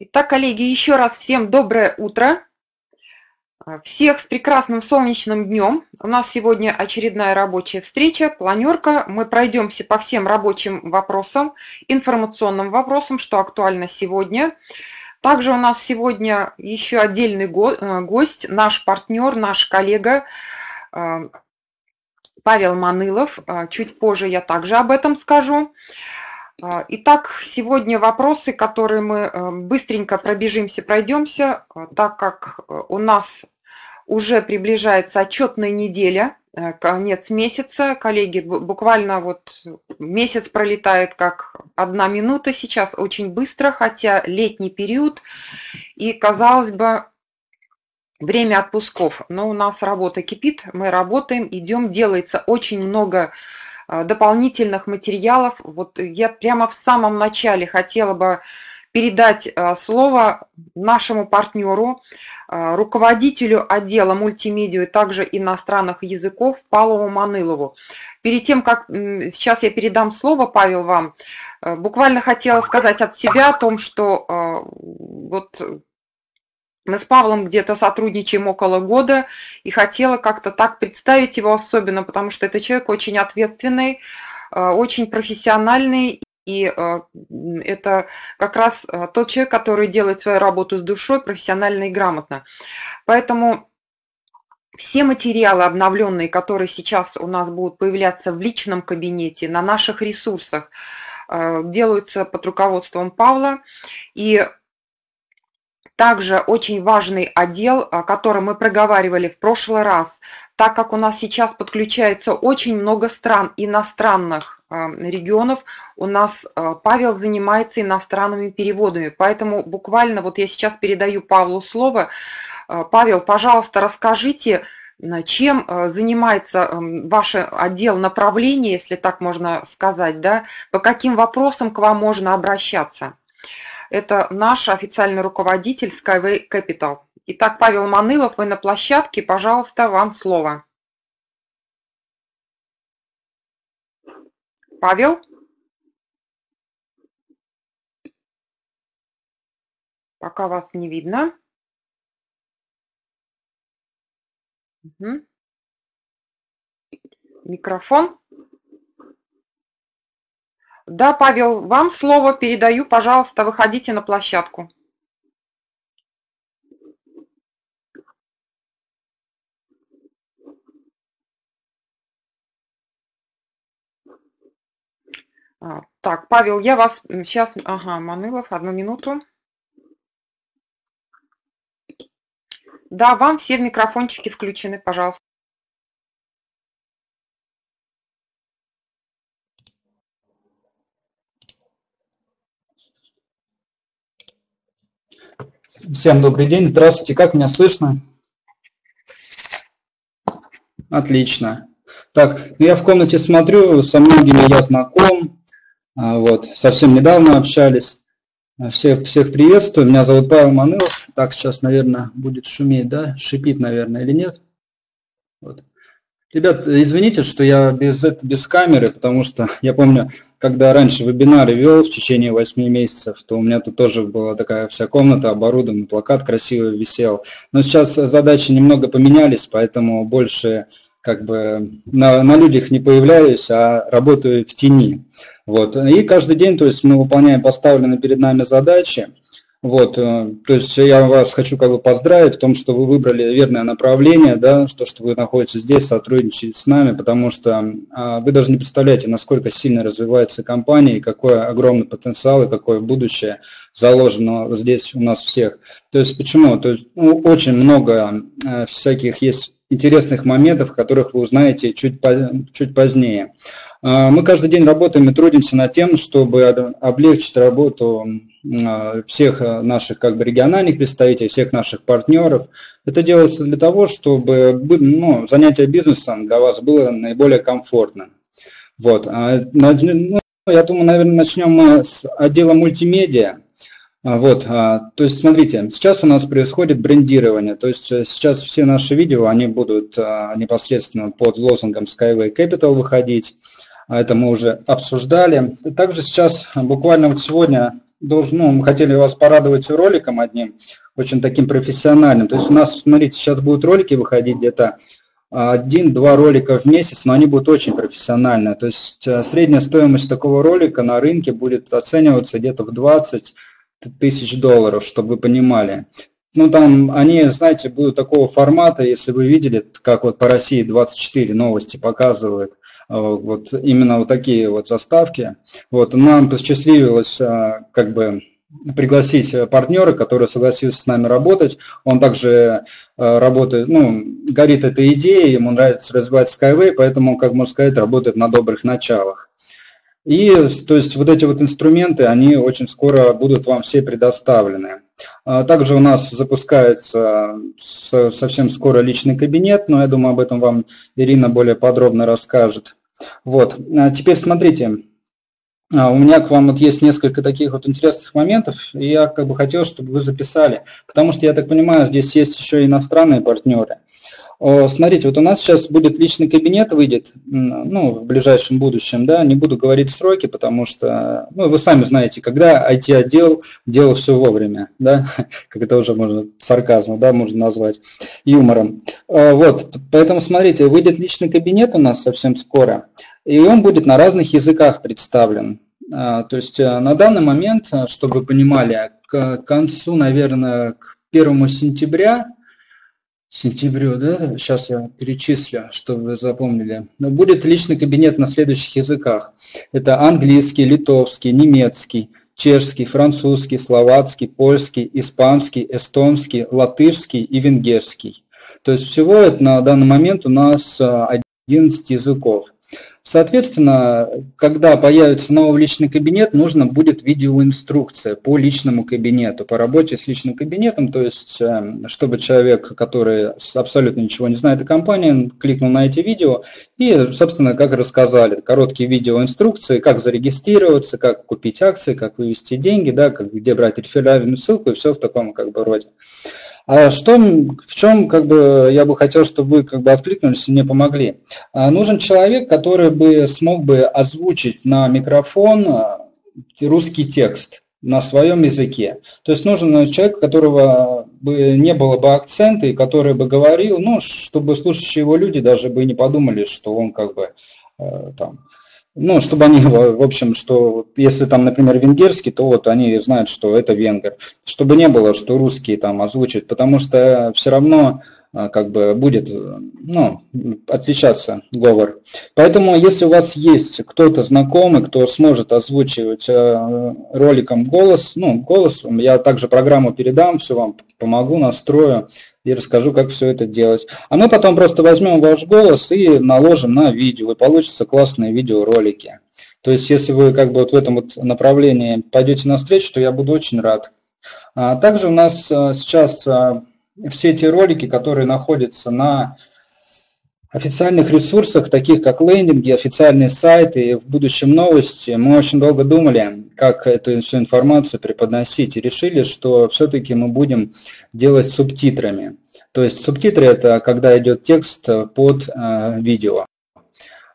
Итак, коллеги, еще раз всем доброе утро. Всех с прекрасным солнечным днем. У нас сегодня очередная рабочая встреча, планерка. Мы пройдемся по всем рабочим вопросам, информационным вопросам, что актуально сегодня. Также у нас сегодня еще отдельный э, гость, наш партнер, наш коллега э, Павел Манылов. Э, чуть позже я также об этом скажу. А, итак, сегодня вопросы, которые мы э, быстренько пробежимся, пройдемся, э, так как э, у нас уже приближается отчетная неделя, конец месяца. Коллеги, буквально вот месяц пролетает как одна минута сейчас, очень быстро, хотя летний период, и, казалось бы, время отпусков. Но у нас работа кипит, мы работаем, идем, делается очень много дополнительных материалов. Вот я прямо в самом начале хотела бы передать э, слово нашему партнеру, э, руководителю отдела мультимедиа также иностранных языков Павлову Манылову. Перед тем, как сейчас я передам слово, Павел, вам, буквально хотела сказать от себя о том, что вот мы с Павлом где-то сотрудничаем около года, и хотела как-то так представить его особенно, потому что это человек очень ответственный, э, очень профессиональный, и э, это как раз э, тот человек, который делает свою работу с душой профессионально и грамотно. Поэтому все материалы обновленные, которые сейчас у нас будут появляться в личном кабинете, на наших ресурсах, делаются под руководством Павла. И также очень важный отдел, о котором мы проговаривали в прошлый раз, так как у нас сейчас подключается очень много стран, иностранных а, регионов, у нас а, Павел занимается иностранными переводами, поэтому буквально вот я сейчас передаю Павлу слово. А, Павел, пожалуйста, расскажите, чем занимается ваш отдел направления, если так можно сказать, да, по каким вопросам к вам можно обращаться? Это наш официальный руководитель Skyway Capital. Итак, Павел Манылов, вы на площадке. Пожалуйста, вам слово. Павел? Пока вас не видно. Угу. Микрофон. Да, Павел, вам слово передаю, пожалуйста, выходите на площадку. А, так, Павел, я вас сейчас... Ага, Манылов, одну минуту. Да, вам все микрофончики включены, пожалуйста. Всем добрый день. Здравствуйте. Как меня слышно? Отлично. Так, ну я в комнате смотрю, со многими я знаком. А, вот, совсем недавно общались. Всех, всех приветствую. Меня зовут Павел Манылов. Так, сейчас, наверное, будет шуметь, да? Шипит, наверное, или нет? Вот. Ребят, извините, что я без, без камеры, потому что я помню, когда раньше вебинары вел в течение 8 месяцев, то у меня тут тоже была такая вся комната оборудована, плакат красивый висел. Но сейчас задачи немного поменялись, поэтому больше как бы на, на людях не появляюсь, а работаю в тени. Вот. И каждый день то есть мы выполняем поставленные перед нами задачи. Вот, э, то есть я вас хочу как бы поздравить в том, что вы выбрали верное направление, да, что, что вы находитесь здесь, сотрудничаете с нами, потому что а, вы даже не представляете, насколько сильно развивается компания и какой огромный потенциал и какое будущее заложено здесь у нас всех. То есть почему? То есть ну, очень много а, всяких есть интересных моментов, которых вы узнаете чуть, чуть позднее. А, мы каждый день работаем и трудимся над тем, чтобы облегчить работу всех э, наших как бы региональных представителей, всех наших партнеров. Это делается для того, чтобы ну, занятие бизнесом для вас было наиболее комфортным. Вот. А, ну, я думаю, наверное, начнем мы с отдела мультимедиа. А, вот, то есть, смотрите, сейчас у нас происходит брендирование, то есть э, сейчас все наши видео, они будут непосредственно под лозунгом Skyway Capital выходить, это мы уже обсуждали. Также сейчас, буквально вот сегодня должен, ну, мы хотели вас порадовать роликом одним, очень таким профессиональным. То есть у нас, смотрите, сейчас будут ролики выходить где-то один-два ролика в месяц, но они будут очень профессиональные. То есть э, средняя стоимость такого ролика на рынке будет оцениваться где-то в 20 тысяч долларов, чтобы вы понимали. Ну, там они, знаете, будут такого формата, если вы видели, как вот по России 24 новости показывают, вот именно вот такие вот заставки. Вот нам посчастливилось э, как бы пригласить э, партнера, который согласился с нами работать. Он также э, работает, ну, горит этой идеей, ему нравится развивать Skyway, поэтому, как можно сказать, работает на добрых началах. И, то есть, вот эти вот инструменты, они очень скоро будут вам все предоставлены. А также у нас запускается совсем скоро личный кабинет, но я думаю, об этом вам Ирина более подробно расскажет. Вот, а теперь смотрите, а, у меня к вам вот есть несколько таких вот интересных моментов, и я как бы хотел, чтобы вы записали, потому что, я так понимаю, здесь есть еще иностранные партнеры. Смотрите, вот у нас сейчас будет личный кабинет, выйдет, ну, в ближайшем будущем, да, не буду говорить сроки, потому что, ну, вы сами знаете, когда IT-отдел делал все вовремя, да, как это уже можно сарказмом, да, можно назвать, юмором. Вот, поэтому, смотрите, выйдет личный кабинет у нас совсем скоро, и он будет на разных языках представлен. А, то есть э, на данный момент, э, чтобы вы понимали, к концу, наверное, к 1 сентября, сентябрю, да, сейчас я перечислю, чтобы вы запомнили, будет личный кабинет на следующих языках. Это английский, литовский, немецкий, чешский, французский, словацкий, польский, испанский, эстонский, латышский и венгерский. То есть всего это на данный момент у нас 11 э, языков. Соответственно, когда появится новый личный кабинет, нужно будет видеоинструкция по личному кабинету, по работе с личным кабинетом, то есть, эм, чтобы человек, который абсолютно ничего не знает о компании, кликнул на эти видео и, собственно, как рассказали, короткие видеоинструкции, как зарегистрироваться, как купить акции, как вывести деньги, да, как, где брать реферальную ссылку и все в таком как бы роде. А что, в чем как бы, я бы хотел, чтобы вы как бы откликнулись и мне помогли? А, нужен человек, который бы смог бы озвучить на микрофон а, русский текст на своем языке. То есть нужен человек, у которого бы не было бы акцента и который бы говорил, ну, чтобы слушающие его люди даже бы не подумали, что он как бы э, там ну, чтобы они, в общем, что если там, например, венгерский, то вот они знают, что это венгер. Чтобы не было, что русский там озвучит, потому что все равно а, как бы будет, ну, отличаться говор. Поэтому, если у вас есть кто-то знакомый, кто сможет озвучивать э, роликом голос, ну, голос, я также программу передам, все вам помогу, настрою, и расскажу, как все это делать. А мы потом просто возьмем ваш голос и наложим на видео, и получатся классные видеоролики. То есть, если вы как бы вот в этом вот направлении пойдете навстречу, то я буду очень рад. А также у нас а, сейчас а, все эти ролики, которые находятся на официальных ресурсах, таких как лендинги, официальные сайты и в будущем новости, мы очень долго думали, как эту всю информацию преподносить, и решили, что все-таки мы будем делать субтитрами. То есть субтитры – это когда идет текст под э, видео.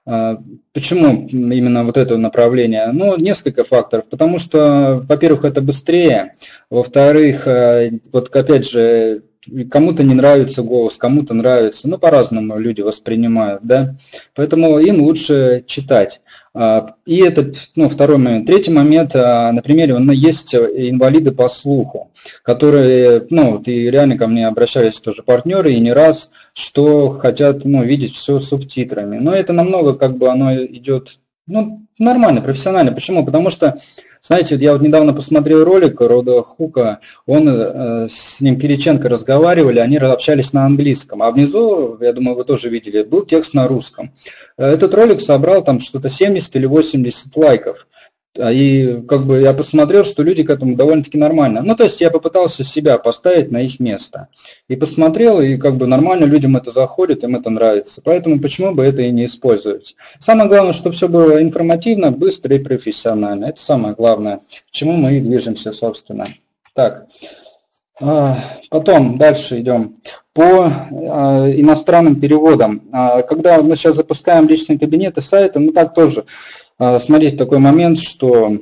Э, почему именно вот это направление? Ну, несколько факторов. Потому что, во-первых, это быстрее. Во-вторых, э, вот опять же, кому-то не нравится голос, кому-то нравится, ну, по-разному люди воспринимают, да, поэтому им лучше читать. А, и это, ну, второй момент. Третий момент, а, на примере, есть инвалиды по слуху, которые, ну, вот и реально ко мне обращались тоже партнеры, и не раз, что хотят, ну, видеть все субтитрами. Но это намного, как бы, оно идет, ну, нормально, профессионально. Почему? Потому что знаете, я вот недавно посмотрел ролик Рода Хука, он э, с ним Кириченко разговаривали, они общались на английском, а внизу, я думаю, вы тоже видели, был текст на русском. Э, этот ролик собрал там что-то 70 или 80 лайков. А, и как бы я посмотрел, что люди к этому довольно-таки нормально. Ну, то есть я попытался себя поставить на их место. И посмотрел, и как бы нормально людям это заходит, им это нравится. Поэтому почему бы это и не использовать? Самое главное, чтобы все было информативно, быстро и профессионально. Это самое главное, к чему мы и движемся, собственно. Так, а, потом дальше идем. По а, иностранным переводам. Когда мы сейчас запускаем личные кабинеты сайта, ну так тоже – смотрите, такой момент, что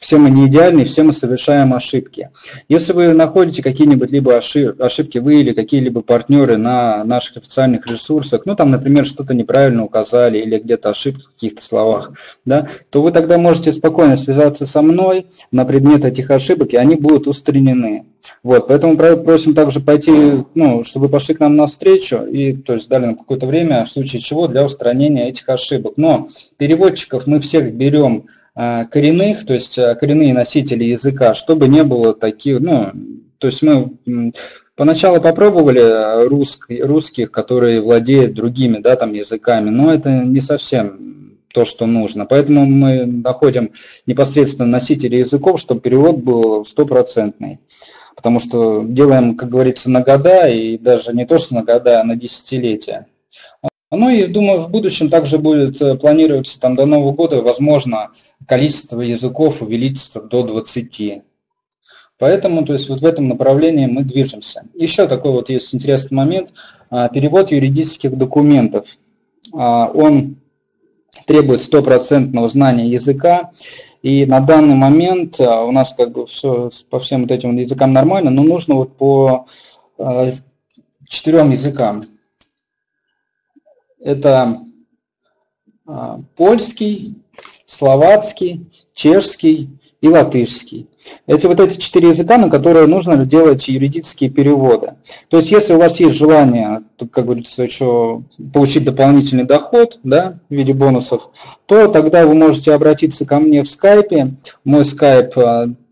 все мы не идеальны, все мы совершаем ошибки. Если вы находите какие-нибудь либо ошибки, вы или какие-либо партнеры на наших официальных ресурсах, ну там, например, что-то неправильно указали или где-то ошибка в каких-то словах, да, то вы тогда можете спокойно связаться со мной на предмет этих ошибок, и они будут устранены. Вот, поэтому просим также пойти, ну, чтобы вы пошли к нам на встречу и, то есть, дали нам какое-то время, в случае чего, для устранения этих ошибок. Но переводчиков мы всех берем коренных, то есть а, коренные носители языка, чтобы не было таких, ну, то есть мы поначалу попробовали русских, русских, которые владеют другими, да, там языками, но это не совсем то, что нужно. Поэтому мы находим непосредственно носители языков, чтобы перевод был стопроцентный. Потому что делаем, как говорится, на года, и даже не то, что на года, а на десятилетия. Ну и думаю, в будущем также будет э, планироваться там до Нового года, возможно, количество языков увеличится до 20. Поэтому, то есть вот в этом направлении мы движемся. Еще такой вот есть интересный момент. А, перевод юридических документов. А, он требует стопроцентного знания языка. И на данный момент а, у нас как бы все по всем вот этим языкам нормально, но нужно вот по четырем языкам. Это а, польский, словацкий, чешский и латышский. Это вот эти четыре языка, на которые нужно делать юридические переводы. То есть, если у вас есть желание, как говорится, еще получить дополнительный доход да, в виде бонусов, то тогда вы можете обратиться ко мне в скайпе. Мой скайп,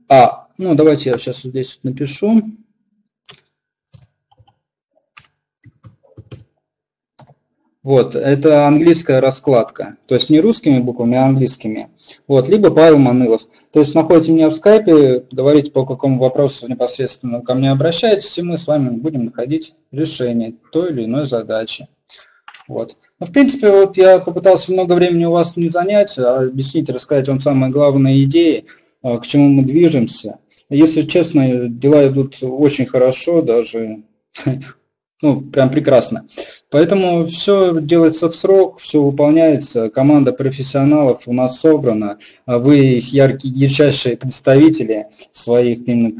а ну давайте я сейчас вот здесь напишу. Вот, это английская раскладка, то есть не русскими буквами, а английскими. Вот, либо Павел Манылов. То есть находите меня в скайпе, говорите по какому вопросу непосредственно ко мне обращаетесь, и мы с вами будем находить решение той или иной задачи. Вот. Ну, в принципе, вот я попытался много времени у вас не занять, а объяснить, рассказать вам самые главные идеи, а, к чему мы движемся. Если честно, дела идут очень хорошо, даже ну, прям прекрасно. Поэтому все делается в срок, все выполняется, команда профессионалов у нас собрана, а вы их яркие, ярчайшие представители своих именно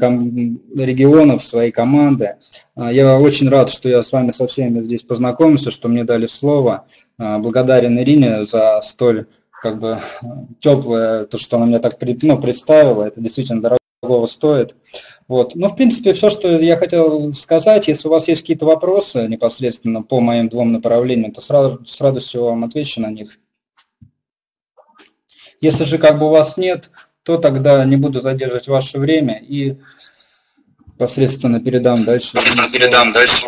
регионов, своей команды. А, я очень рад, что я с вами со всеми здесь познакомился, что мне дали слово. А, благодарен Ирине за столь как бы теплое, то, что она меня так ну, представила, это действительно дорого стоит. Вот. Ну, в принципе, все, что я хотел сказать, если у вас есть какие-то вопросы непосредственно по моим двум направлениям, то сразу, с радостью вам отвечу на них. Если же как бы у вас нет, то тогда не буду задерживать ваше время и посредственно передам дальше. Посредственно передам дальше.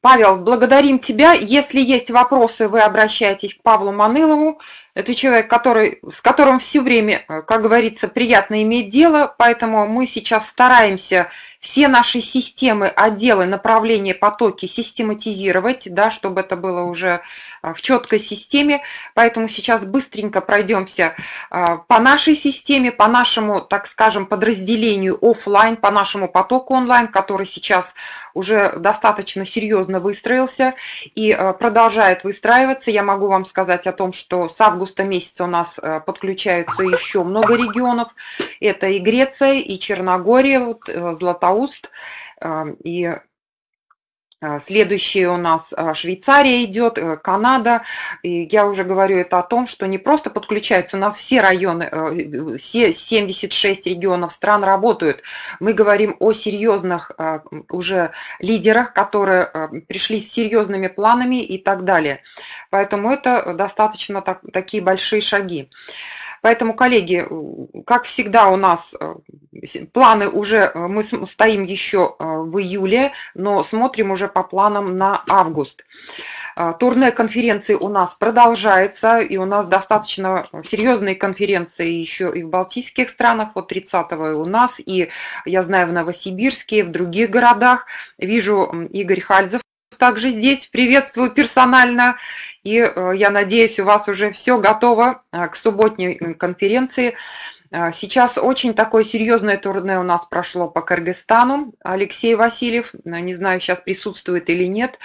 Павел, благодарим тебя. Если есть вопросы, вы обращаетесь к Павлу Манылову. Это человек, который, с которым все время, э, как говорится, приятно иметь дело, поэтому мы сейчас стараемся все наши системы, отделы, направления, потоки систематизировать, да, чтобы это было уже э, в четкой системе. Поэтому сейчас быстренько пройдемся э, по нашей системе, по нашему, так скажем, подразделению офлайн, по нашему потоку онлайн, который сейчас уже достаточно серьезно выстроился и продолжает выстраиваться. Я могу вам сказать о том, что с августа августа месяца у нас э, подключаются еще много регионов. Это и Греция, и Черногория, вот, э, Златоуст, э, и Следующий у нас Швейцария идет, Канада. И я уже говорю это о том, что не просто подключаются, у нас все районы, все 76 регионов стран работают. Мы говорим о серьезных уже лидерах, которые пришли с серьезными планами и так далее. Поэтому это достаточно так, такие большие шаги. Поэтому, коллеги, как всегда у нас э, планы уже, э, мы стоим еще э, в июле, но смотрим уже по планам на август. Турне конференции у нас продолжается, и у нас достаточно серьезные конференции еще и в Балтийских странах, вот 30 у нас, и я знаю в Новосибирске, в других городах. Вижу Игорь Хальзов также здесь. Приветствую персонально. И э, я надеюсь, у вас уже все готово э, к субботней конференции. А, сейчас очень такое серьезное турне у нас прошло по Кыргызстану. Алексей Васильев, не знаю, сейчас присутствует или нет,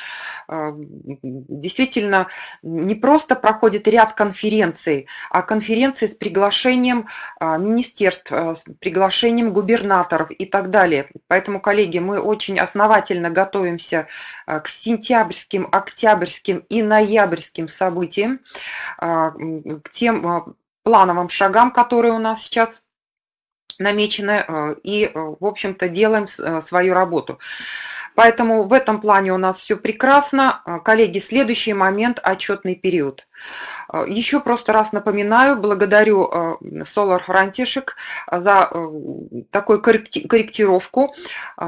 а, действительно не просто проходит ряд конференций, а конференции с приглашением а, министерств, с приглашением губернаторов и так далее. Поэтому, коллеги, мы очень основательно готовимся к сентябрьским, октябрьским и ноябрьским событиям, к тем плановым шагам, которые у нас сейчас намечены, э, и, э, в общем-то, делаем э, свою работу. Поэтому в этом плане у нас все прекрасно. Коллеги, следующий момент – отчетный период. Еще просто раз напоминаю, благодарю Solar Франтишек за такую корректировку.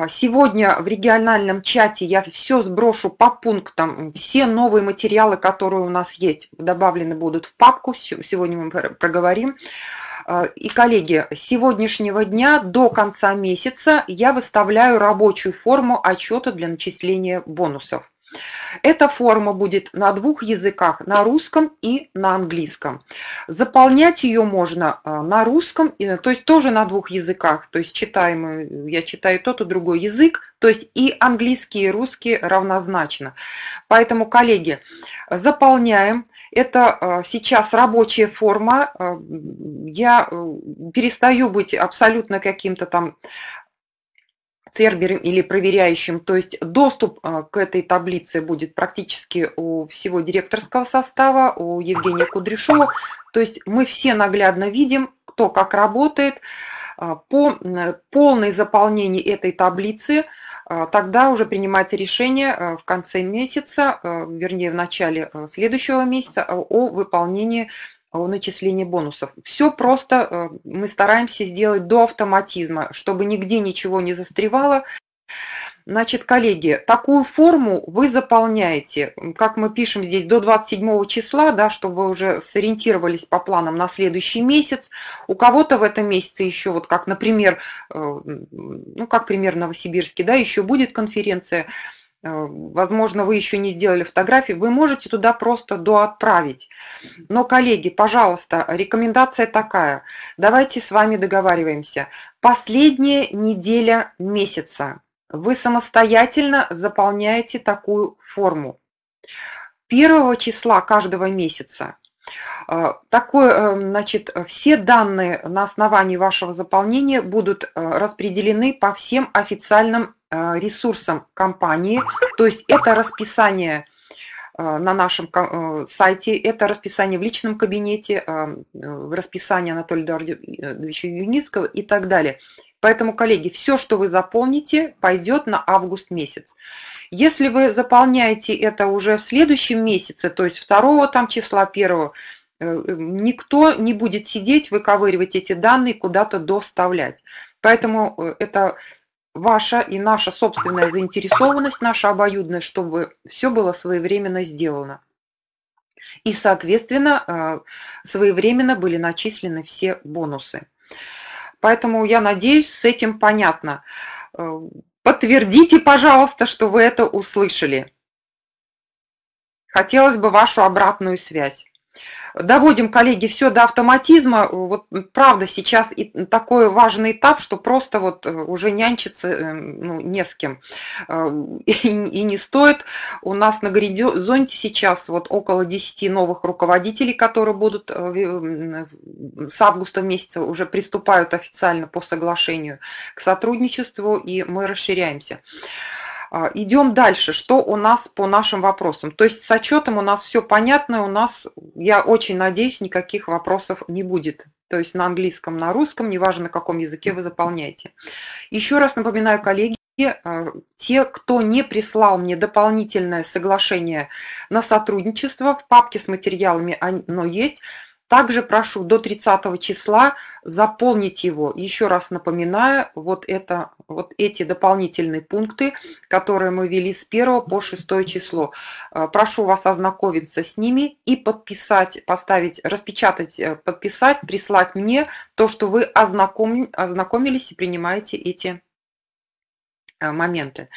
Сегодня в региональном чате я все сброшу по пунктам. Все новые материалы, которые у нас есть, добавлены будут в папку. Сегодня мы проговорим. Э, и, коллеги, с сегодняшнего дня до конца месяца я выставляю рабочую форму отчета для начисления бонусов. Эта форма будет на двух языках, на русском и на английском. Заполнять ее можно а, на русском, то есть тоже на двух языках. То есть читаем, я читаю тот и другой язык, то есть и английский, и русский равнозначно. Поэтому, коллеги, заполняем. Это а, сейчас рабочая форма. А, я э, перестаю быть абсолютно каким-то там сервером или проверяющим, то есть доступ а, к этой таблице будет практически у всего директорского состава, у Евгения Кудряшова, то есть мы все наглядно видим, кто как работает, а, по полной заполнении этой таблицы. А, тогда уже принимается решение в конце месяца, вернее в начале следующего месяца о выполнении о начислении бонусов. Все просто э, мы стараемся сделать до автоматизма, чтобы нигде ничего не застревало. Значит, коллеги, такую форму вы заполняете, как мы пишем здесь, до 27 числа, да, чтобы вы уже сориентировались по планам на следующий месяц. У кого-то в этом месяце еще, вот как, например, э, ну, как пример Новосибирске, да, еще будет конференция, Э, возможно, вы еще не сделали фотографии, вы можете туда просто доотправить. Но, коллеги, пожалуйста, рекомендация такая. Давайте с вами договариваемся. Последняя неделя месяца вы самостоятельно заполняете такую форму. Первого числа каждого месяца э, Такое, э, значит, все данные на основании вашего заполнения будут распределены по всем официальным Э, ресурсам компании, то есть это расписание э, на нашем э, сайте, это расписание в личном кабинете, расписание Анатолия Эдуардовича Юницкого и так далее. Поэтому, коллеги, все, что вы заполните, пойдет на август месяц. Если вы заполняете это уже в следующем месяце, то есть 2 там, числа 1, никто не будет сидеть, выковыривать эти данные, куда-то доставлять. Поэтому это ваша и наша собственная заинтересованность, наша обоюдная, чтобы все было своевременно сделано. И, соответственно, э, своевременно были начислены все бонусы. Поэтому я надеюсь, с этим понятно. Э, подтвердите, пожалуйста, что вы это услышали. Хотелось бы вашу обратную связь доводим, коллеги, все до автоматизма. Вот правда сейчас и такой важный этап, что просто вот э, уже нянчиться э, ну, не с кем. Э, и, и не стоит. У нас на горизонте сейчас вот около 10 новых руководителей, которые будут с августа месяца уже приступают официально по соглашению к сотрудничеству, и мы расширяемся. А, идем дальше. Что у нас по нашим вопросам? То есть с отчетом у нас все понятно, у нас, я очень надеюсь, никаких вопросов не будет. То есть на английском, на русском, неважно на каком языке вы заполняете. Еще раз напоминаю, коллеги, а, те, кто не прислал мне дополнительное соглашение на сотрудничество, в папке с материалами оно есть, также прошу до 30 числа заполнить его. Еще раз напоминаю, вот, это, вот эти дополнительные пункты, которые мы ввели с 1 по 6 число. Э, прошу вас ознакомиться с ними и подписать, поставить, распечатать, э, подписать, прислать мне то, что вы ознаком, ознакомились и принимаете эти моменты.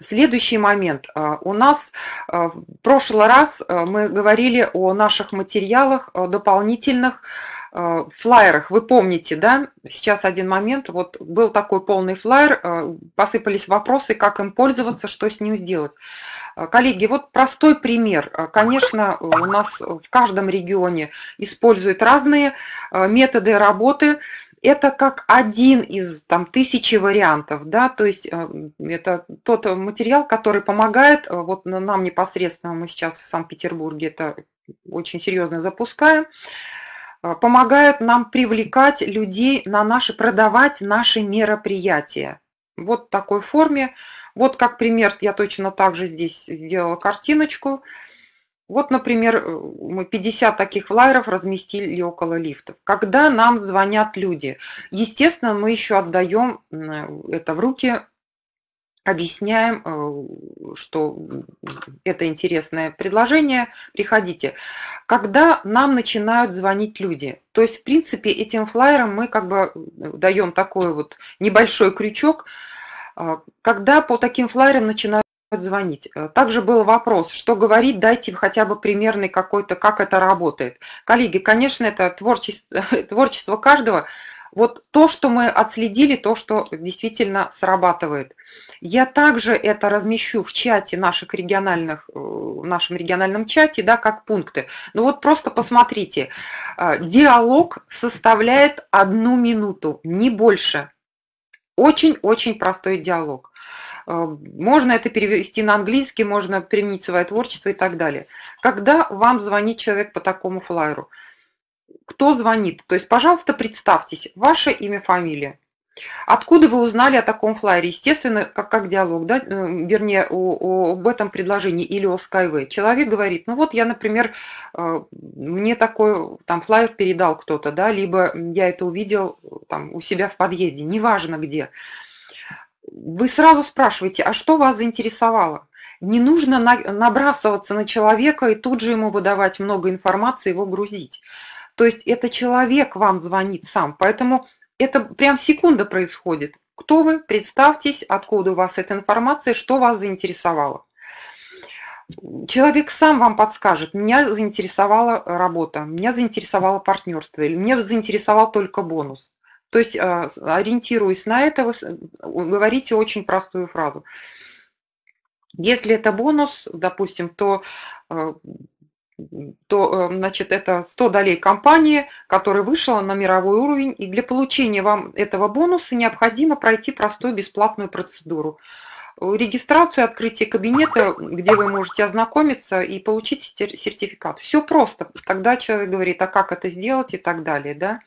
Следующий момент. У нас в прошлый раз мы говорили о наших материалах дополнительных, Э, флайерах, вы помните, да, сейчас один момент, вот был такой полный флайер, э, посыпались вопросы, как им пользоваться, что с ним сделать. Э, коллеги, вот простой пример. Конечно, у нас в каждом регионе используют разные методы работы, это как один из там, тысячи вариантов, да, то есть это тот материал, который помогает, вот нам непосредственно, мы сейчас в Санкт-Петербурге это очень серьезно запускаем, а, помогает нам привлекать людей на наши, продавать наши мероприятия. Вот в такой форме. Вот как пример, я точно так же здесь сделала картиночку. Вот, например, э, мы 50 таких флайеров разместили около лифтов. Когда нам звонят люди, естественно, мы еще отдаем это в руки объясняем, э, что это интересное предложение, приходите. Когда нам начинают звонить люди, то есть, в принципе, этим флайером мы как бы даем такой вот небольшой крючок, э, когда по таким флайерам начинают звонить. Э, также был вопрос, что говорить, дайте хотя бы примерный какой-то, как это работает. Коллеги, конечно, это творчество, творчество каждого, вот то, что мы отследили, то, что действительно срабатывает. Я также это размещу в чате наших региональных, э, в нашем региональном чате, да, как пункты. Ну вот просто посмотрите, э, диалог составляет одну минуту, не больше. Очень-очень простой диалог. Э, можно это перевести на английский, можно применить свое творчество и так далее. Когда вам звонит человек по такому флайеру – кто звонит. То есть, пожалуйста, представьтесь, ваше имя, фамилия. Откуда вы узнали о таком флайере? Естественно, как, как диалог, да, э, вернее, о, о, об этом предложении или о Skyway. Человек говорит, ну вот я, например, э, мне такой там флайер передал кто-то, да, либо я это увидел там у себя в подъезде, неважно где. Вы сразу спрашиваете, а что вас заинтересовало? Не нужно набрасываться на человека и тут же ему выдавать много информации, его грузить. То есть это человек вам звонит сам, поэтому это прям секунда происходит. Кто вы? Представьтесь, откуда у вас эта информация, что вас заинтересовало. Человек сам вам подскажет, меня заинтересовала работа, меня заинтересовало партнерство, или меня заинтересовал только бонус. То есть, а, ориентируясь на это, вы говорите очень простую фразу. Если это бонус, допустим, то а, то э, значит, это 100 долей компании, которая вышла на мировой уровень, и для получения вам этого бонуса необходимо пройти простую бесплатную процедуру. Регистрацию, открытие кабинета, где вы можете ознакомиться и получить сертификат. Все просто. Тогда человек говорит, а как это сделать и так далее. Да?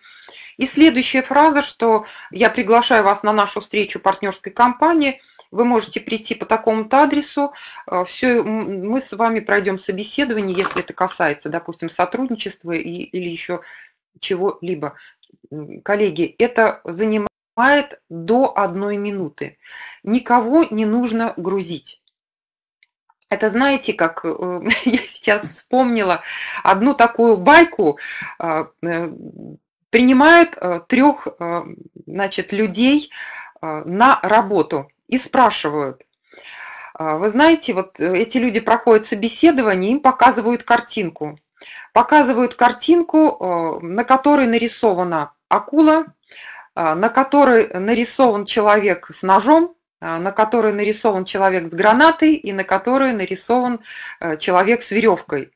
И следующая фраза, что я приглашаю вас на нашу встречу партнерской компании – вы можете прийти по такому-то адресу, э, все, мы с вами пройдем собеседование, если это касается, допустим, сотрудничества и, или еще чего-либо. Коллеги, это занимает до одной минуты. Никого не нужно грузить. Это знаете, как э, я сейчас вспомнила одну такую байку. Э, принимают трех значит, людей на работу и спрашивают, «А, вы знаете, вот э, эти люди проходят собеседование, им показывают картинку. Показывают картинку, э, на которой нарисована акула, э, на которой нарисован человек с ножом, на которой нарисован человек с гранатой и на которой нарисован человек с веревкой.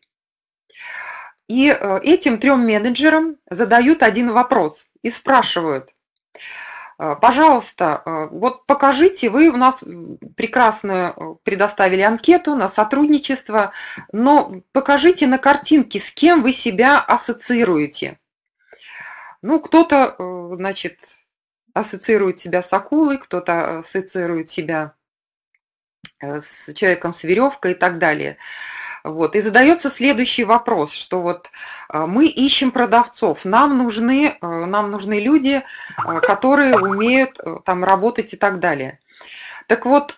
И этим трем менеджерам задают один вопрос и спрашивают, Э, пожалуйста, э, вот покажите, вы у нас прекрасно э, предоставили анкету на сотрудничество, но покажите на картинке, с кем вы себя ассоциируете. Ну, кто-то, значит, ассоциирует себя с акулой, кто-то ассоциирует себя с человеком с веревкой и так далее. Вот. И задается следующий вопрос, что вот а, мы ищем продавцов, нам нужны, а, нам нужны люди, а, которые умеют там работать и так далее. Так вот,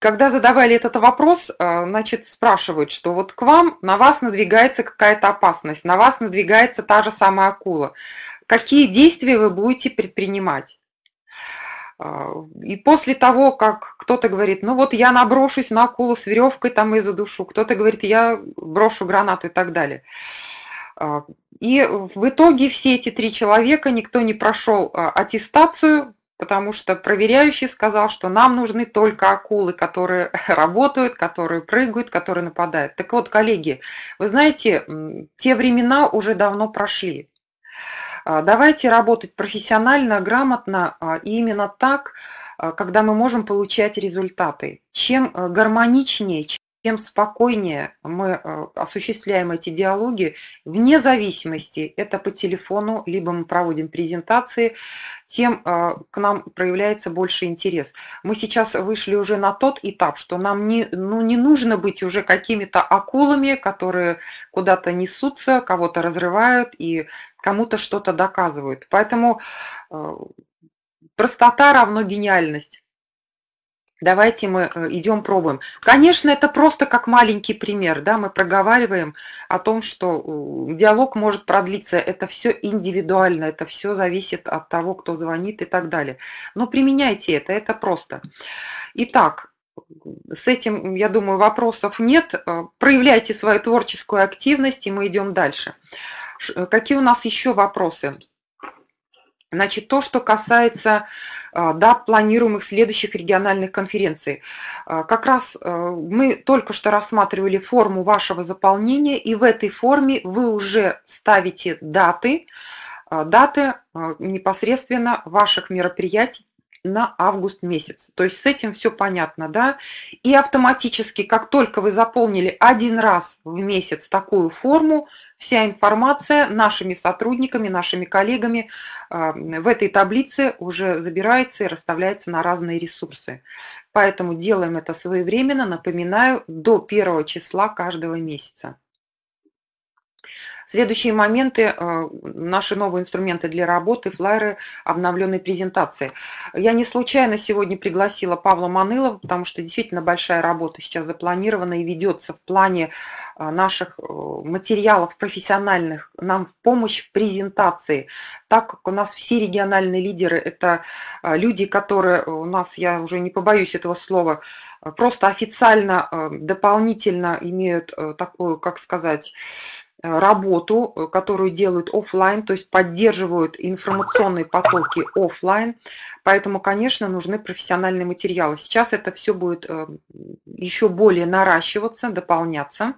когда задавали этот вопрос, значит, спрашивают, что вот к вам, на вас надвигается какая-то опасность, на вас надвигается та же самая акула. Какие действия вы будете предпринимать? И после того, как кто-то говорит, ну вот я наброшусь на акулу с веревкой там и задушу, кто-то говорит, я брошу гранату и так далее. И в итоге все эти три человека, никто не прошел аттестацию, потому что проверяющий сказал, что нам нужны только акулы, которые работают, которые прыгают, которые нападают. Так вот, коллеги, вы знаете, те времена уже давно прошли. А, давайте работать профессионально, грамотно а, и именно так, а, когда мы можем получать результаты. Чем гармоничнее, тем спокойнее мы э, осуществляем эти диалоги, вне зависимости, это по телефону, либо мы проводим презентации, тем э, к нам проявляется больше интерес. Мы сейчас вышли уже на тот этап, что нам не, ну, не нужно быть уже какими-то акулами, которые куда-то несутся, кого-то разрывают и кому-то что-то доказывают. Поэтому э, простота равно гениальность. Давайте мы э, идем пробуем. Конечно, это просто как маленький пример, да, мы проговариваем о том, что э, диалог может продлиться, это все индивидуально, это все зависит от того, кто звонит и так далее. Но применяйте это, это просто. Итак, с этим, я думаю, вопросов нет. Э, проявляйте свою творческую активность, и мы идем дальше. Какие у нас еще вопросы? Значит, то, что касается а, да, планируемых следующих региональных конференций. А, как раз а, мы только что рассматривали форму вашего заполнения, и в этой форме вы уже ставите даты, даты непосредственно ваших мероприятий на август месяц. То есть с этим все понятно, да? И автоматически, как только вы заполнили один раз в месяц такую форму, вся информация нашими сотрудниками, нашими коллегами а, в этой таблице уже забирается и расставляется на разные ресурсы. Поэтому делаем это своевременно, напоминаю, до первого числа каждого месяца. Следующие моменты, э, наши новые инструменты для работы, флайеры обновленной презентации. Я не случайно сегодня пригласила Павла Манылова, потому что действительно большая работа сейчас запланирована и ведется в плане э, наших э, материалов профессиональных нам в помощь в презентации. Так как у нас все региональные лидеры – это люди, которые у нас, я уже не побоюсь этого слова, просто официально дополнительно имеют такую, как сказать, работу, э, которую делают офлайн, то есть поддерживают информационные потоки офлайн. Поэтому, конечно, нужны профессиональные материалы. Сейчас это все будет э, еще более наращиваться, дополняться.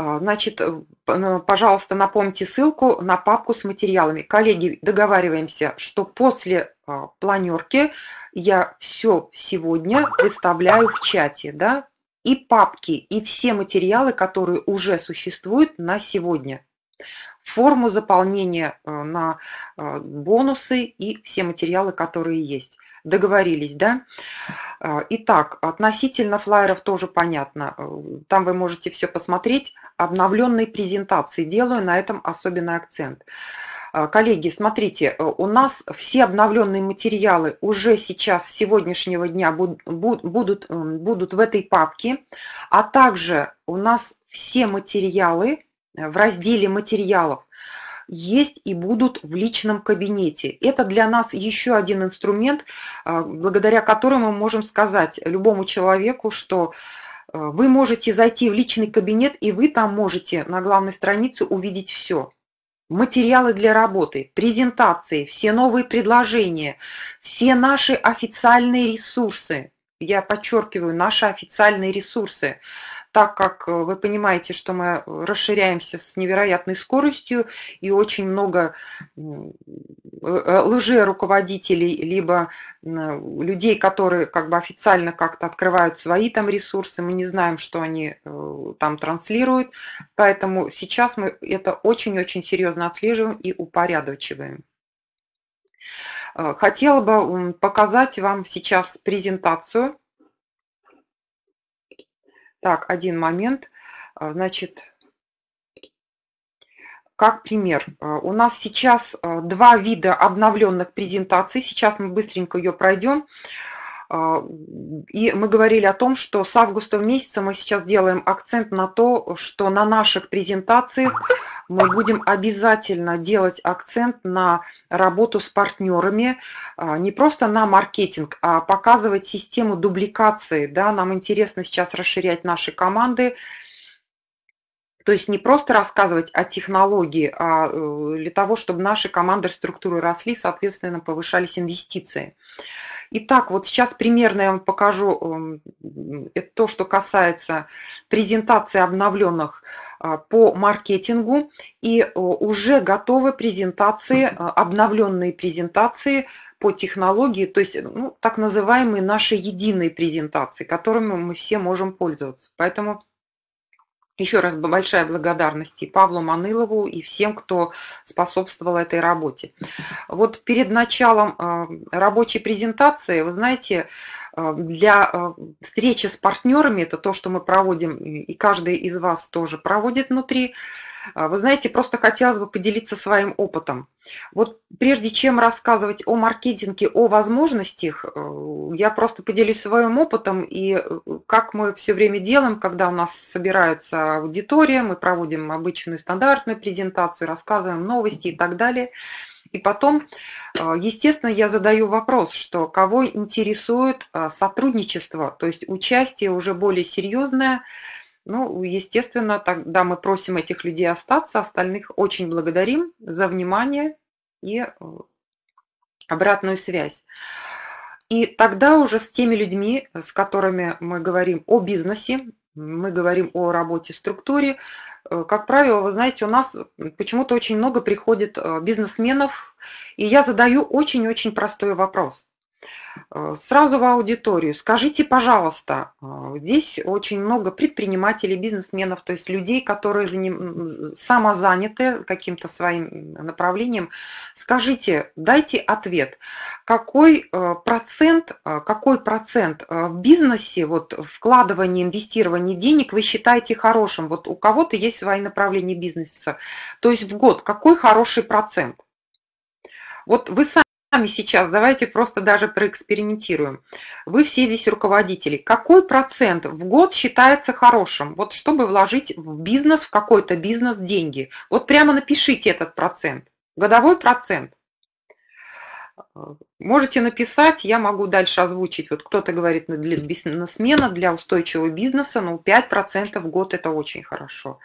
Значит, пожалуйста, напомните ссылку на папку с материалами. Коллеги, договариваемся, что после планерки я все сегодня выставляю в чате, да, и папки, и все материалы, которые уже существуют на сегодня. Форму заполнения э, на э, бонусы и все материалы, которые есть. Договорились, да? Э, итак, относительно флайеров тоже понятно. Там вы можете все посмотреть. Обновленные презентации делаю, на этом особенный акцент. А, коллеги, смотрите, э, у нас все обновленные материалы уже сейчас, с сегодняшнего дня будут, будут, будут в этой папке, а также у нас все материалы э, в разделе материалов есть и будут в личном кабинете. Это для нас еще один инструмент, а, благодаря которому мы можем сказать любому человеку, что э, вы можете зайти в личный кабинет, и вы там можете на главной странице увидеть все материалы для работы, презентации, все новые предложения, все наши официальные ресурсы. Я подчеркиваю, наши официальные ресурсы, так как э, вы понимаете, что мы расширяемся с невероятной скоростью и очень много э, э, лже-руководителей, либо людей, которые как бы официально как-то открывают свои там ресурсы, мы не знаем, что они там транслируют, поэтому сейчас мы это очень-очень серьезно отслеживаем и упорядочиваем. Хотела бы показать вам сейчас презентацию так, один момент. А, значит, как пример, а, у нас сейчас два вида обновленных презентаций. Сейчас мы быстренько ее пройдем. А, и мы говорили о том, что с августа месяца мы сейчас делаем акцент на то, что на наших презентациях мы будем обязательно делать акцент на работу с партнерами, а, не просто на маркетинг, а показывать систему дубликации. Да? Нам интересно сейчас расширять наши команды, то есть не просто рассказывать о технологии, а э, для того, чтобы наши команды структуры росли, соответственно, повышались инвестиции. Итак, вот сейчас примерно я вам покажу эм, это то, что касается презентации обновленных а, по маркетингу. И э, уже готовы презентации, э, обновленные презентации по технологии, то есть ну, так называемые наши единые презентации, которыми мы все можем пользоваться. Поэтому еще раз большая благодарность и Павлу Манылову, и всем, кто способствовал этой работе. Вот перед началом э, рабочей презентации, вы знаете, э, для э, встречи с партнерами, это то, что мы проводим, и каждый из вас тоже проводит внутри, вы знаете, просто хотелось бы поделиться своим опытом. Вот прежде чем рассказывать о маркетинге, о возможностях, э, я просто поделюсь своим опытом и э, как мы все время делаем, когда у нас собирается аудитория, мы проводим обычную стандартную презентацию, рассказываем новости и так далее. И потом, э, естественно, я задаю вопрос, что кого интересует сотрудничество, то есть участие уже более серьезное, ну, естественно, тогда мы просим этих людей остаться, остальных очень благодарим за внимание и э, обратную связь. И тогда уже с теми людьми, с которыми мы говорим о бизнесе, мы говорим о работе в структуре, э, как правило, вы знаете, у нас почему-то очень много приходит э, бизнесменов, и я задаю очень-очень простой вопрос. Э, сразу в аудиторию. Скажите, пожалуйста, э, здесь очень много предпринимателей, бизнесменов, то есть людей, которые заним... самозаняты каким-то своим направлением. Скажите, дайте ответ, какой э, процент, какой процент в бизнесе, вот вкладывание, инвестирование денег вы считаете хорошим? Вот у кого-то есть свои направления бизнеса. То есть в год какой хороший процент? Вот вы сами сами сейчас, давайте просто даже проэкспериментируем. Вы все здесь руководители. Какой процент в год считается хорошим? Вот чтобы вложить в бизнес, в какой-то бизнес деньги. Вот прямо напишите этот процент. Годовой процент. Можете написать, я могу дальше озвучить. Вот кто-то говорит, ну, для бизнесмена, для устойчивого бизнеса, ну, 5% в год это очень хорошо.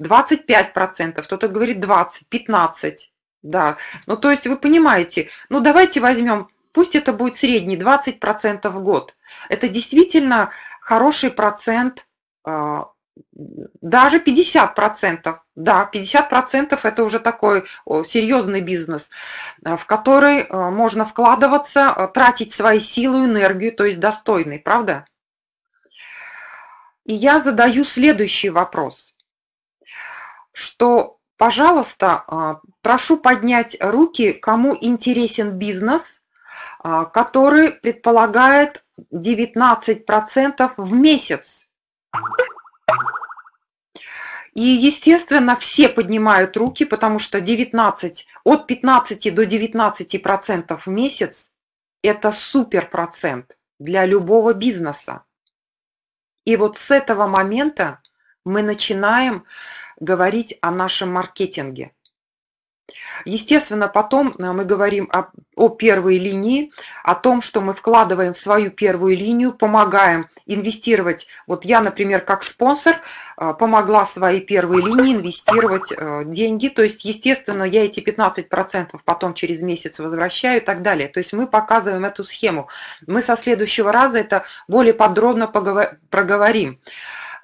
25%, кто-то говорит 20, 15. Да, ну то есть вы понимаете, ну давайте возьмем, пусть это будет средний 20% в год. Это действительно хороший процент, а, даже 50%. Да, 50% это уже такой серьезный бизнес, в который а, можно вкладываться, а, тратить свои силы, энергию, то есть достойный, правда? И я задаю следующий вопрос, что Пожалуйста, а, прошу поднять руки, кому интересен бизнес, а, который предполагает 19% в месяц. И, естественно, все поднимают руки, потому что 19, от 15 до 19% в месяц – это супер процент для любого бизнеса. И вот с этого момента мы начинаем говорить о нашем маркетинге. Естественно, потом э, мы говорим о, о первой линии, о том, что мы вкладываем в свою первую линию, помогаем инвестировать. Вот я, например, как спонсор э, помогла своей первой линии инвестировать э, деньги. То есть, естественно, я эти 15% потом через месяц возвращаю и так далее. То есть мы показываем эту схему. Мы со следующего раза это более подробно проговорим.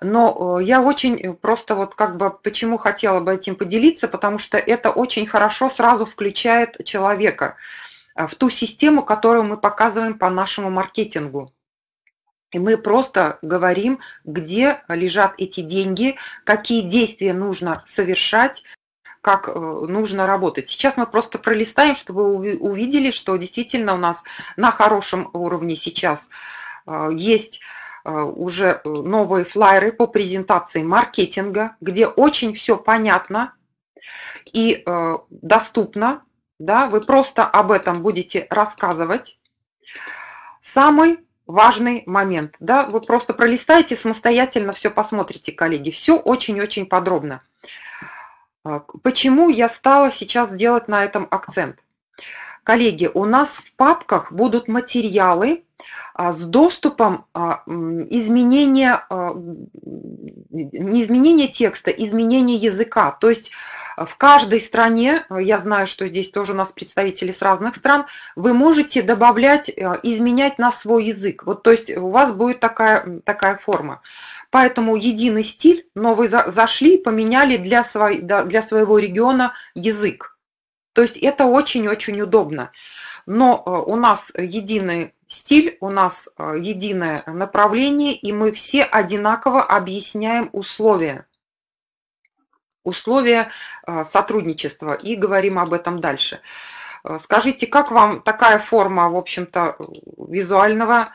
Но э, я очень просто вот как бы почему хотела бы этим поделиться, потому что это очень хорошо сразу включает человека э, в ту систему, которую мы показываем по нашему маркетингу. И мы просто говорим, где лежат эти деньги, какие действия нужно совершать, как э, нужно работать. Сейчас мы просто пролистаем, чтобы вы увидели, что действительно у нас на хорошем уровне сейчас есть Э, уже э, новые флайеры по презентации маркетинга, где очень все понятно и э, доступно. Да, вы просто об этом будете рассказывать. Самый важный момент. Да? Вы просто пролистайте, самостоятельно все посмотрите, коллеги. Все очень-очень подробно. Почему я стала сейчас делать на этом акцент? Коллеги, у нас в папках будут материалы а, с доступом а, изменения, не изменения текста, изменения языка. То есть в каждой стране, я знаю, что здесь тоже у нас представители с разных стран, вы можете добавлять, изменять на свой язык. Вот, то есть у вас будет такая, такая форма. Поэтому единый стиль, но вы зашли, поменяли для, свой, для своего региона язык. То есть это очень-очень удобно. Но э, у нас единый стиль, у нас э, единое направление, и мы все одинаково объясняем условия. Условия э, сотрудничества и говорим об этом дальше. Скажите, как вам такая форма, в общем-то, визуального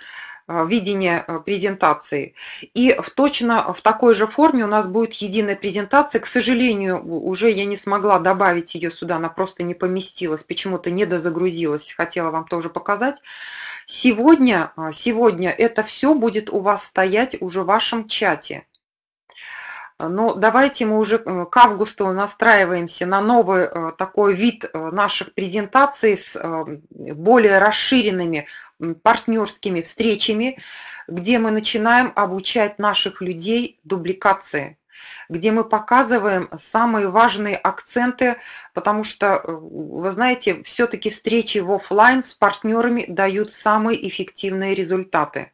видение э, презентации. И в точно в такой же форме у нас будет единая презентация. К сожалению, уже я не смогла добавить ее сюда, она просто не поместилась, почему-то не дозагрузилась. Хотела вам тоже показать. Сегодня, э, сегодня это все будет у вас стоять уже в вашем чате. Но давайте мы уже к августу настраиваемся на новый такой вид наших презентаций с более расширенными партнерскими встречами, где мы начинаем обучать наших людей дубликации, где мы показываем самые важные акценты, потому что, э, вы знаете, все-таки встречи в офлайн с партнерами дают самые эффективные результаты.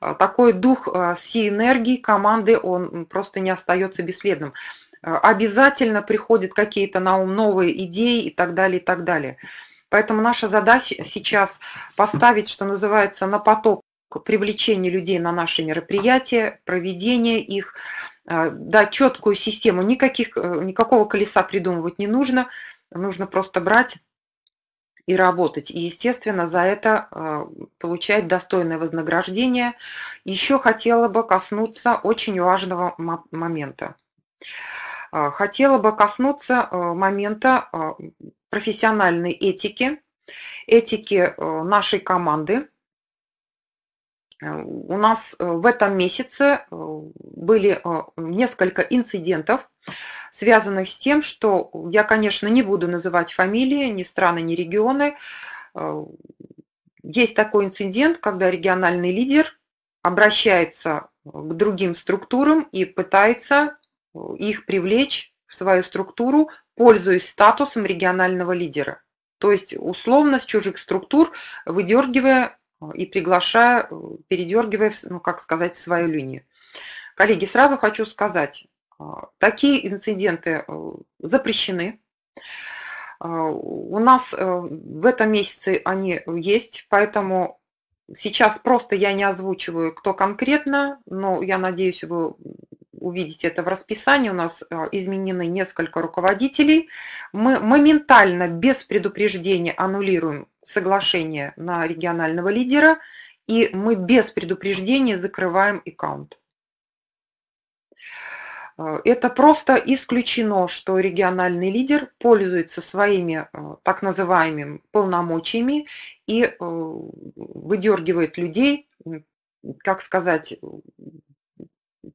Э, такой дух э, синергии команды, он просто не остается бесследным. Обязательно приходят какие-то на ум новые идеи и так далее, и так далее. Поэтому наша задача сейчас поставить, что называется, на поток привлечения людей на наши мероприятия, проведения их, дать четкую систему. Никаких, э, никакого колеса придумывать не нужно, нужно просто брать и работать. И, естественно, за это э, получать достойное вознаграждение. Еще хотела бы коснуться очень важного момента. Хотела бы коснуться момента профессиональной этики, этики э, нашей команды. Э, у нас э, в этом месяце были несколько инцидентов, связанных с тем, что я, конечно, не буду называть фамилии, ни страны, ни регионы. Есть такой инцидент, когда региональный лидер обращается к другим структурам и пытается их привлечь в свою структуру пользуясь статусом регионального лидера. То есть условно с чужих структур, выдергивая э, и приглашая, э, передергивая, ну как сказать, свою линию. Коллеги, сразу хочу сказать, э, такие инциденты запрещены. У нас в этом месяце они есть, поэтому сейчас просто я не озвучиваю, кто конкретно, но я надеюсь, вы увидите это в расписании, у нас э, изменены несколько руководителей. Мы моментально, без предупреждения, аннулируем соглашение на регионального лидера, и мы без предупреждения закрываем аккаунт. Э, это просто исключено, что региональный лидер пользуется своими э, так называемыми полномочиями и выдергивает людей, как сказать,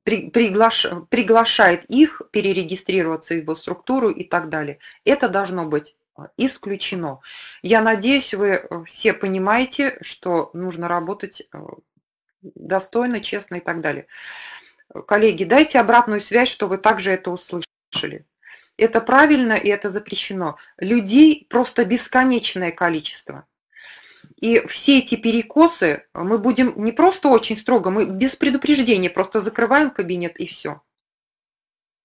приглаш, приглашает их перерегистрироваться в его структуру и так далее. Это должно быть а, исключено. Я надеюсь, вы э, все понимаете, что нужно работать э, достойно, честно и так далее. Коллеги, дайте обратную связь, что вы также это услышали. Это правильно и это запрещено. Людей просто бесконечное количество. И все эти перекосы мы будем не просто очень строго, мы без предупреждения просто закрываем кабинет и все.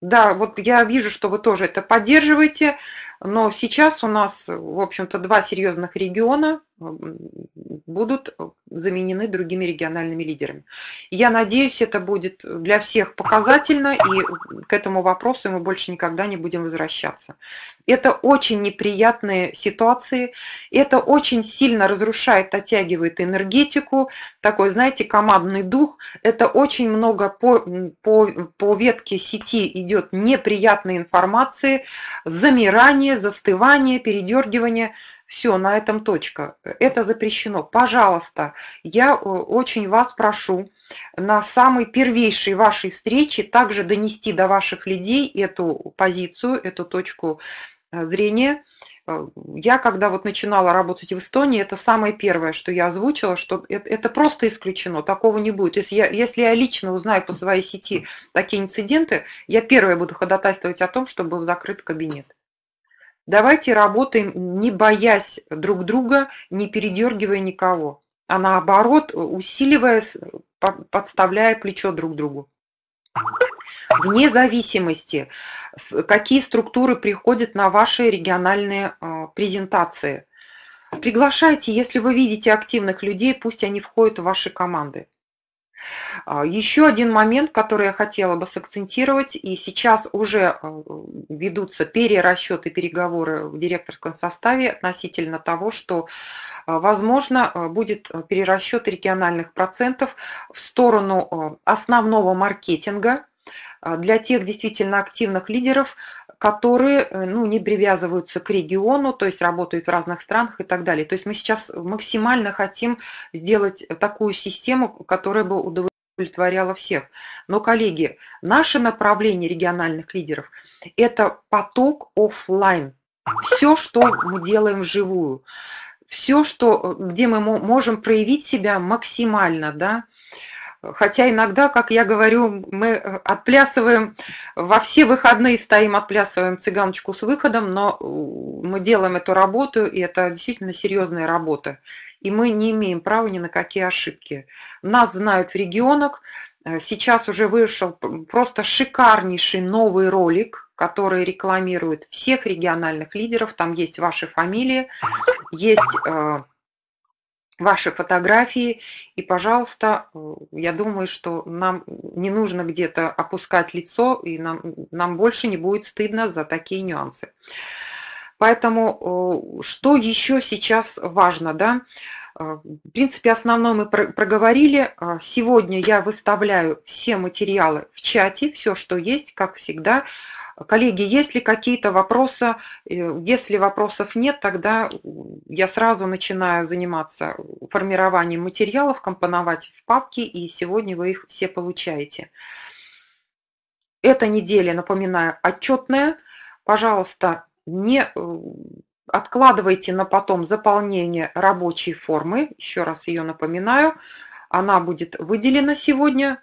Да, вот я вижу, что вы тоже это поддерживаете, но сейчас у нас, в общем-то, два серьезных региона будут заменены другими региональными лидерами. Я надеюсь, это будет для всех показательно, и к этому вопросу мы больше никогда не будем возвращаться. Это очень неприятные ситуации, это очень сильно разрушает, оттягивает энергетику, такой, знаете, командный дух. Это очень много по, по, по ветке сети идет неприятной информации, замирание, застывание, передергивание. Все, на этом точка. Это запрещено. Пожалуйста, я очень вас прошу на самой первейшей вашей встрече также донести до ваших людей эту позицию, эту точку зрения, Э, я, когда вот начинала работать в Эстонии, это самое первое, что я озвучила, что это, просто исключено, такого не будет. Если я, если я лично узнаю по своей сети такие инциденты, я первая буду ходатайствовать о том, чтобы был закрыт кабинет. Давайте работаем, не боясь друг друга, не передергивая никого, а наоборот, усиливая, подставляя плечо друг другу вне зависимости, какие структуры приходят на ваши региональные а, презентации. Приглашайте, если вы видите активных людей, пусть они входят в ваши команды. А, еще один момент, который я хотела бы сакцентировать, и сейчас уже а, ведутся перерасчеты, переговоры в директорском составе относительно того, что возможно будет перерасчет региональных процентов в сторону основного маркетинга, для тех действительно активных лидеров, которые э, ну, не привязываются к региону, то есть работают в разных странах и так далее. То есть мы сейчас максимально хотим сделать такую систему, которая бы удовлетворяла всех. Но, коллеги, наше направление региональных лидеров – это поток офлайн. Все, что мы делаем вживую, все, что, где мы можем проявить себя максимально, да, Хотя иногда, как я говорю, мы э, отплясываем, во все выходные стоим, отплясываем цыганочку с выходом, но э, мы делаем эту работу, и это действительно серьезная работа. И мы не имеем права ни на какие ошибки. Нас знают в регионах. Э, сейчас уже вышел просто шикарнейший новый ролик, который рекламирует всех региональных лидеров. Там есть ваши фамилии, есть ваши фотографии. И, пожалуйста, э, я думаю, что нам не нужно где-то опускать лицо, и нам, нам больше не будет стыдно за такие нюансы. Поэтому э, что еще сейчас важно, да? Э, в принципе, основное мы проговорили. Сегодня я выставляю все материалы в чате, все, что есть, как всегда. Коллеги, есть ли какие-то вопросы? Э, если вопросов нет, тогда я сразу начинаю заниматься формированием материалов, компоновать в папки, и сегодня вы их все получаете. Эта неделя, напоминаю, отчетная. Пожалуйста, не э, откладывайте на потом заполнение рабочей формы. Еще раз ее напоминаю. Она будет выделена сегодня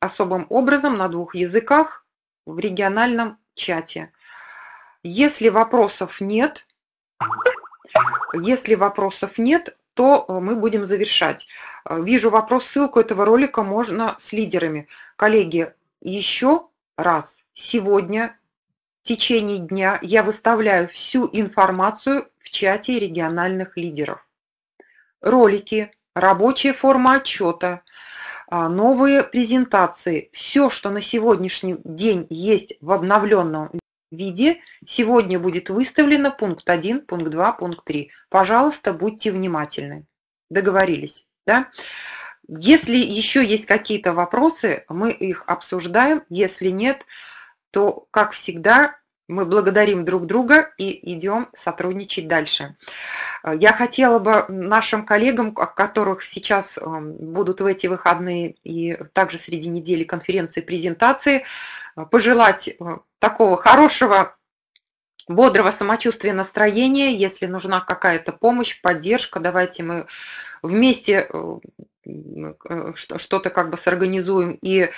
особым образом на двух языках в региональном чате. Если вопросов нет, если вопросов нет, то э, мы будем завершать. Э, вижу вопрос, ссылку этого ролика можно с лидерами. Коллеги, еще раз, сегодня в течение дня я выставляю всю информацию в чате региональных лидеров. Ролики, рабочая форма отчета, новые презентации, все, что на сегодняшний день есть в обновленном виде, сегодня будет выставлено пункт 1, пункт 2, пункт 3. Пожалуйста, будьте внимательны. Договорились, да? Если еще есть какие-то вопросы, мы их обсуждаем. Если нет, то, как всегда, мы благодарим друг друга и идем сотрудничать дальше. Э, я хотела бы нашим коллегам, которых сейчас эм, будут в эти выходные и также среди недели конференции, презентации, э, пожелать э, такого хорошего бодрого самочувствия, настроения. Если нужна какая-то помощь, поддержка, давайте мы вместе Э, что-то как бы сорганизуем и э,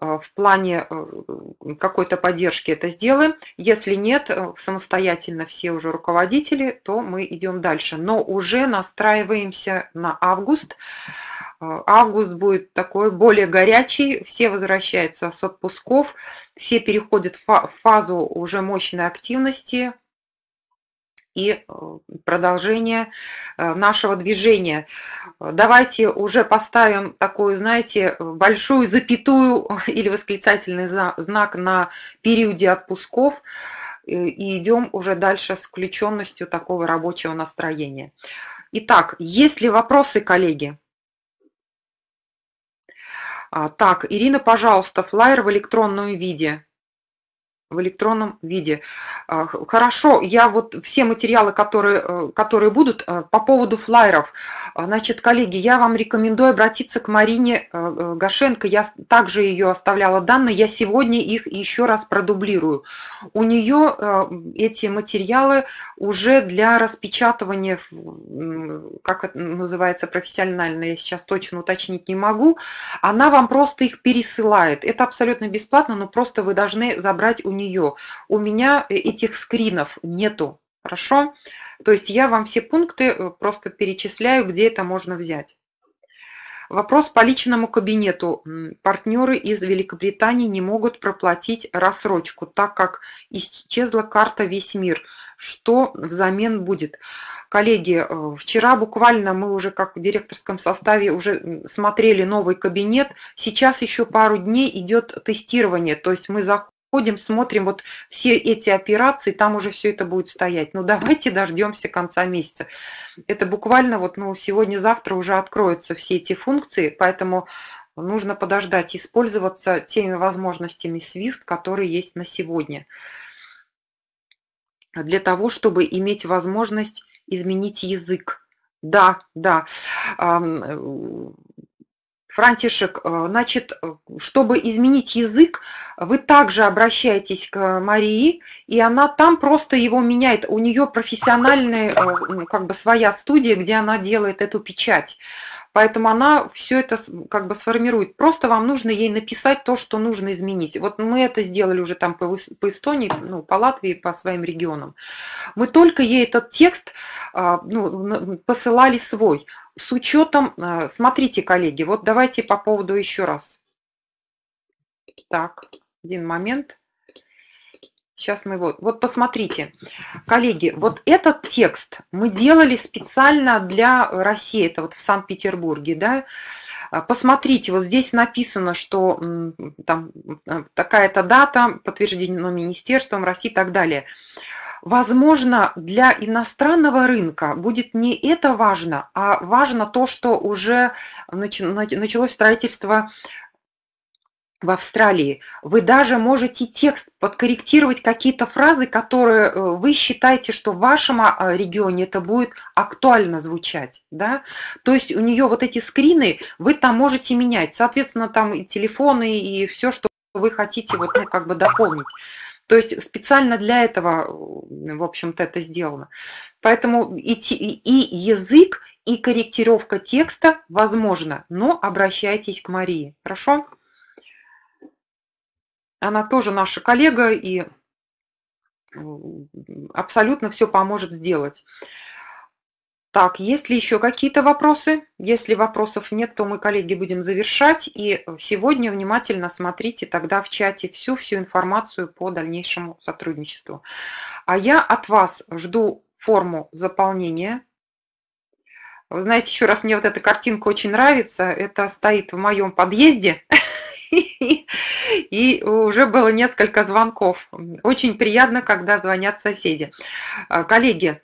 в плане э, какой-то поддержки это сделаем. Если нет, самостоятельно все уже руководители, то мы идем дальше. Но уже настраиваемся на август. Август будет такой более горячий, все возвращаются с отпусков, все переходят в фазу уже мощной активности, и э, продолжение э, нашего движения. Давайте уже поставим такую, знаете, большую запятую или восклицательный знак на периоде отпусков э, и идем уже дальше с включенностью такого рабочего настроения. Итак, есть ли вопросы, коллеги? А, так, Ирина, пожалуйста, флайер в электронном виде. В электронном виде. А, хорошо, я вот все материалы, которые, э, которые будут э, по поводу флайеров. А, значит, коллеги, я вам рекомендую обратиться к Марине э, Гашенко. Я также ее оставляла данные. Я сегодня их еще раз продублирую. У нее эти материалы уже для распечатывания, как это называется профессионально, я сейчас точно уточнить не могу. Она вам просто их пересылает. Это абсолютно бесплатно, но просто вы должны забрать у нее. У меня э, этих скринов нету. Хорошо? То есть я вам все пункты э, просто перечисляю, где это можно взять. Вопрос по личному кабинету. Партнеры из Великобритании не могут проплатить рассрочку, так как исчезла карта «Весь мир». Что взамен будет? Коллеги, э, вчера буквально мы уже как в директорском составе уже смотрели новый кабинет. Сейчас еще пару дней идет тестирование, то есть мы заходим ходим, смотрим вот все эти операции, там уже все это будет стоять. Ну давайте дождемся конца месяца. Это буквально вот, ну сегодня-завтра уже откроются все эти функции, поэтому нужно подождать, использоваться теми возможностями SWIFT, которые есть на сегодня. Для того, чтобы иметь возможность изменить язык. Да, да. Франтишек, э, значит, э, чтобы изменить язык, вы также обращаетесь к Марии, и она там просто его меняет. У нее профессиональная, э, как бы своя студия, где она делает эту печать. Поэтому она все это как бы сформирует. Просто вам нужно ей написать то, что нужно изменить. Вот мы это сделали уже там по, по Эстонии, ну, по Латвии, по своим регионам. Мы только ей этот текст а, ну, посылали свой. С учетом, а, смотрите, коллеги, вот давайте по поводу еще раз. Так, один момент. Сейчас мы вот, вот посмотрите, коллеги, вот этот текст мы делали специально для России, это вот в Санкт-Петербурге, да, Посмотрите, вот здесь написано, что там такая-то дата, подтверждена министерством России и так далее. Возможно, для иностранного рынка будет не это важно, а важно то, что уже началось строительство в Австралии, вы даже можете текст подкорректировать какие-то фразы, которые э, вы считаете, что в вашем а, регионе это будет актуально звучать. Да? То есть у нее вот эти скрины вы там можете менять. Соответственно, там и телефоны, и все, что вы хотите вот, ну, как бы дополнить. То есть специально для этого, в общем-то, это сделано. Поэтому и, и язык, и корректировка текста возможно, но обращайтесь к Марии. Хорошо? Она тоже наша коллега и абсолютно все поможет сделать. Так, есть ли еще какие-то вопросы? Если вопросов нет, то мы, коллеги, будем завершать. И сегодня внимательно смотрите тогда в чате всю-всю информацию по дальнейшему сотрудничеству. А я от вас жду форму заполнения. Вы знаете, еще раз, мне вот эта картинка очень нравится. Это стоит в моем подъезде. И уже было несколько звонков. Очень приятно, когда звонят соседи. А, коллеги,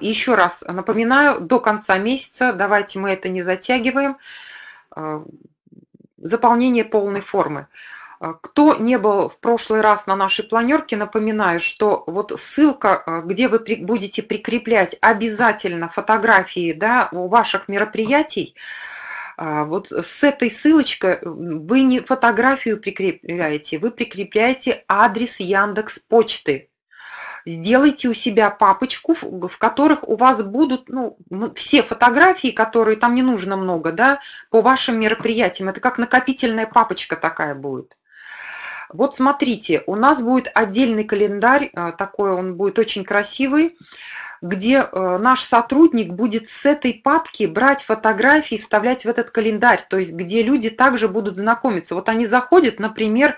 еще раз напоминаю, до конца месяца, давайте мы это не затягиваем, а, заполнение полной формы. А, кто не был в прошлый раз на нашей планерке, напоминаю, что вот ссылка, где вы будете прикреплять обязательно фотографии да, у ваших мероприятий, вот с этой ссылочкой вы не фотографию прикрепляете, вы прикрепляете адрес Яндекс почты. Сделайте у себя папочку, в которых у вас будут ну, все фотографии, которые там не нужно много, да, по вашим мероприятиям. Это как накопительная папочка такая будет. Вот смотрите, у нас будет отдельный календарь, а, такой он будет очень красивый где э, наш сотрудник будет с этой папки брать фотографии, вставлять в этот календарь, то есть где люди также будут знакомиться. Вот они заходят, например,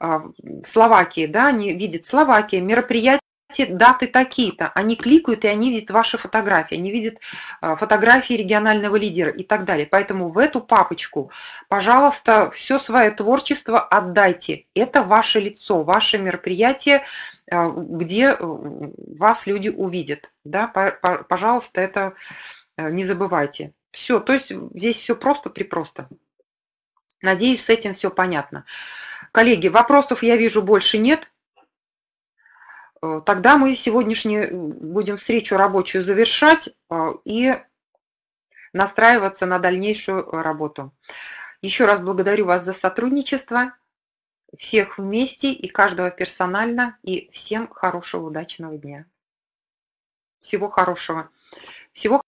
а, в Словакии, да, они видят Словакия, мероприятие даты такие-то, они кликают и они видят ваши фотографии, они видят а, фотографии регионального лидера и так далее. Поэтому в эту папочку, пожалуйста, все свое творчество отдайте. Это ваше лицо, ваше мероприятие, а, где э, вас люди увидят. Да? Пожалуйста, это э, не забывайте. Все, то есть здесь все просто-припросто. Надеюсь, с этим все понятно. Коллеги, вопросов я вижу больше нет. Э, тогда мы сегодняшнюю будем встречу рабочую завершать и настраиваться на дальнейшую работу. Еще раз благодарю вас за сотрудничество, всех вместе и каждого персонально, и всем хорошего, удачного дня. Всего хорошего. Всего